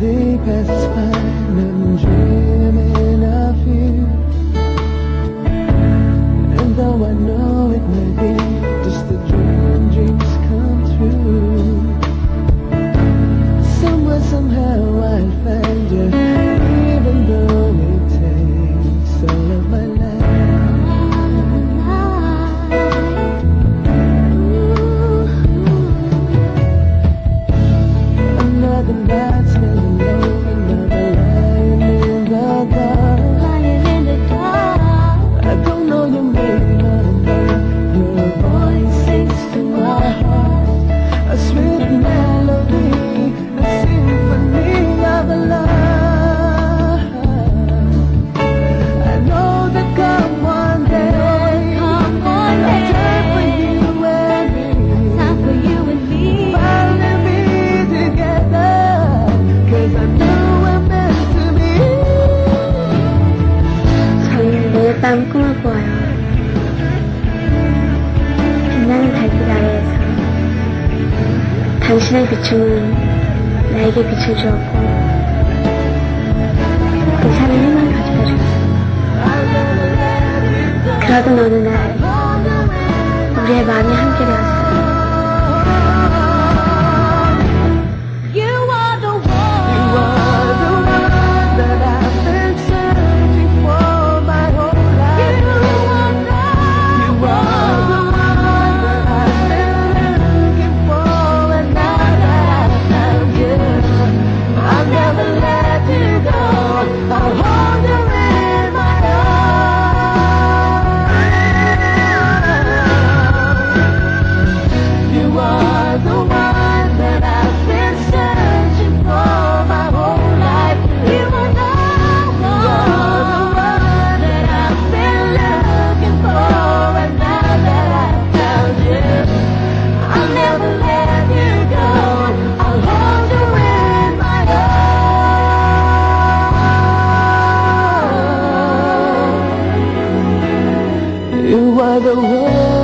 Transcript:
they pass by I'm dreaming of you. And though I know 밤 꿈을 꾸어요. 빛나는 달빛 아래에서 당신의 비춤은 나에게 빛을 주었고 그 괜찮은 힘을 가져다 주었어. 그러던 어느 날 우리의 마음이 함께 되었어. Hôm